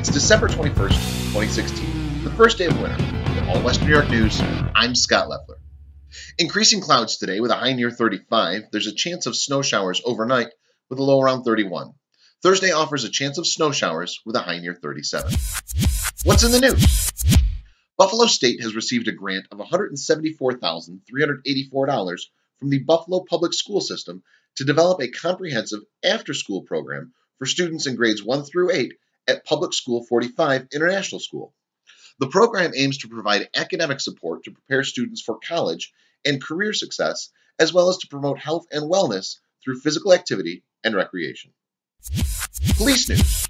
It's December 21st, 2016, the first day of winter. In all Western New York news, I'm Scott Leffler. Increasing clouds today with a high near 35. There's a chance of snow showers overnight with a low around 31. Thursday offers a chance of snow showers with a high near 37. What's in the news? Buffalo State has received a grant of $174,384 from the Buffalo Public School System to develop a comprehensive after school program for students in grades 1 through 8 at Public School 45 International School. The program aims to provide academic support to prepare students for college and career success, as well as to promote health and wellness through physical activity and recreation. Police news.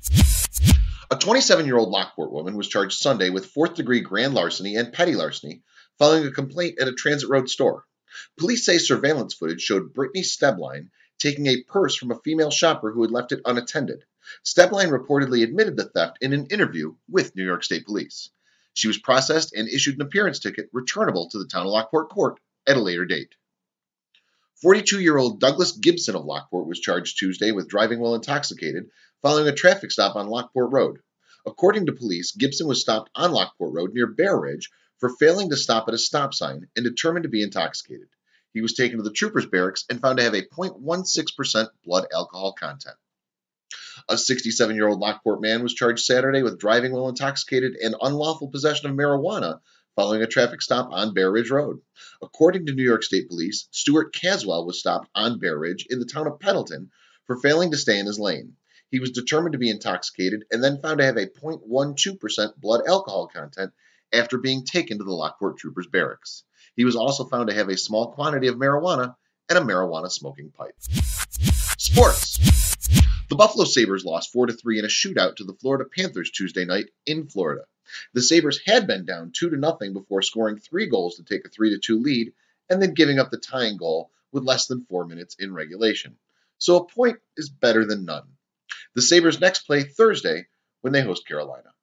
A 27 year old Lockport woman was charged Sunday with fourth degree grand larceny and petty larceny following a complaint at a Transit Road store. Police say surveillance footage showed Brittany Stebline taking a purse from a female shopper who had left it unattended. Stebline reportedly admitted the theft in an interview with New York State Police. She was processed and issued an appearance ticket returnable to the town of Lockport Court at a later date. 42 year old Douglas Gibson of Lockport was charged Tuesday with driving while intoxicated following a traffic stop on Lockport Road. According to police, Gibson was stopped on Lockport Road near Bear Ridge for failing to stop at a stop sign and determined to be intoxicated. He was taken to the trooper's barracks and found to have a 0.16% blood alcohol content. A 67 year old Lockport man was charged Saturday with driving while intoxicated and unlawful possession of marijuana following a traffic stop on Bear Ridge Road. According to New York State Police, Stuart Caswell was stopped on Bear Ridge in the town of Pendleton for failing to stay in his lane. He was determined to be intoxicated and then found to have a 0.12% blood alcohol content after being taken to the Lockport Troopers Barracks. He was also found to have a small quantity of marijuana and a marijuana smoking pipe. Sports. The Buffalo Sabres lost 4 3 in a shootout to the Florida Panthers Tuesday night in Florida. The Sabres had been down 2 0 before scoring three goals to take a 3 2 lead and then giving up the tying goal with less than four minutes in regulation. So a point is better than none. The Sabres next play Thursday when they host Carolina.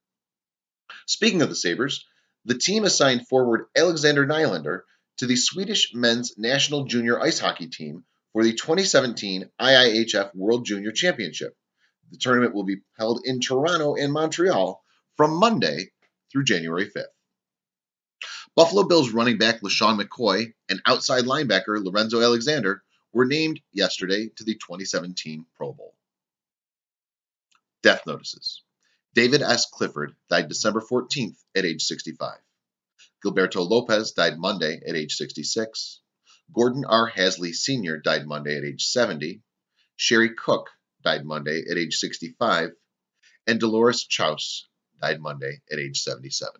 Speaking of the Sabres, the team assigned forward Alexander Nylander to the Swedish men's national junior ice hockey team for the 2017 IIHF World Junior Championship. The tournament will be held in Toronto and Montreal from Monday through January 5th. Buffalo Bills running back LeSean McCoy and outside linebacker Lorenzo Alexander were named yesterday to the 2017 Pro Bowl. Death notices. David S. Clifford died December 14th at age 65. Gilberto Lopez died Monday at age 66. Gordon R. Hasley Sr. died Monday at age 70. Sherry Cook died Monday at age 65. And Dolores Chouse died Monday at age 77.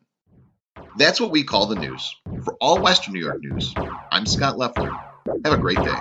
That's what we call the news. For all Western New York news, I'm Scott Leffler. Have a great day.